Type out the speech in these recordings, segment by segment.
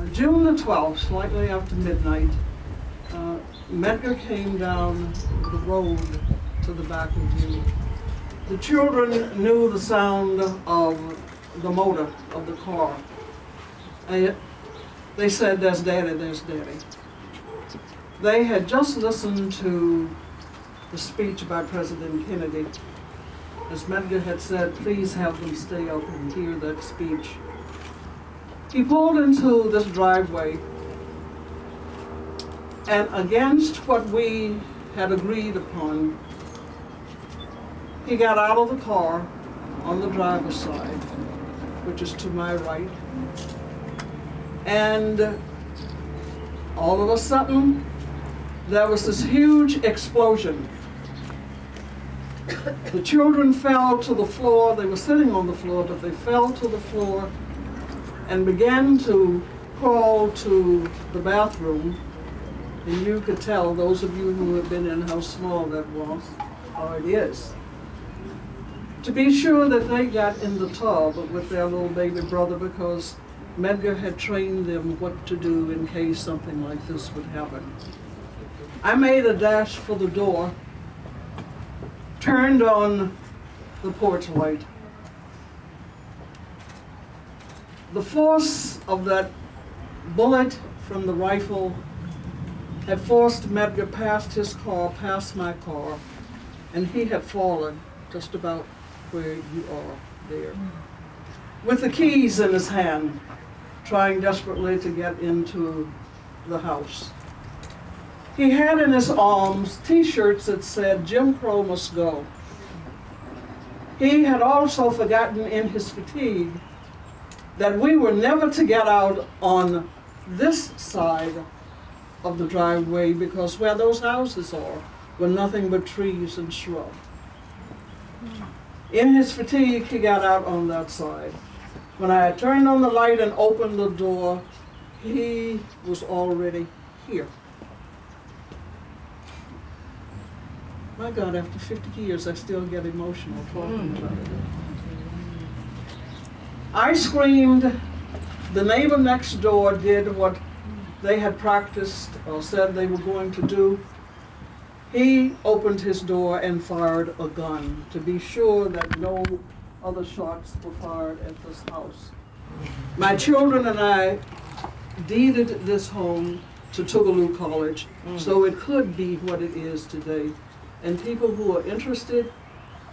Uh, June the 12th, slightly after midnight, uh, Medgar came down the road to the back of you. The children knew the sound of the motor of the car. And they said, there's daddy, there's daddy. They had just listened to the speech by President Kennedy. As Medgar had said, please have them stay up and hear that speech. He pulled into this driveway and against what we had agreed upon, he got out of the car on the driver's side, which is to my right, and all of a sudden, there was this huge explosion. The children fell to the floor. They were sitting on the floor, but they fell to the floor and began to crawl to the bathroom. And you could tell, those of you who have been in, how small that was, or it is. To be sure that they got in the tub with their little baby brother because Medgar had trained them what to do in case something like this would happen. I made a dash for the door, turned on the porch light. The force of that bullet from the rifle had forced Medgar past his car, past my car, and he had fallen just about where you are there. Hmm. With the keys in his hand, trying desperately to get into the house. He had in his arms t-shirts that said, Jim Crow must go. He had also forgotten in his fatigue that we were never to get out on this side of the driveway because where those houses are were nothing but trees and shrub. In his fatigue, he got out on that side. When I had turned on the light and opened the door, he was already here. My God, after 50 years, I still get emotional talking about it. I screamed. The neighbor next door did what they had practiced or said they were going to do. He opened his door and fired a gun to be sure that no other shots were fired at this house. My children and I deeded this home to Tougaloo College mm. so it could be what it is today. And people who are interested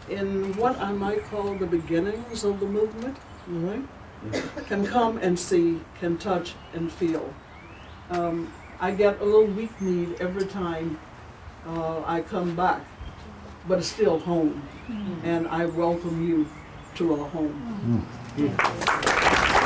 in what I might call the beginnings of the movement, right, can come and see, can touch and feel. Um, I get a little weak need every time uh, I come back, but it's still home, and I welcome you to our home. Keep your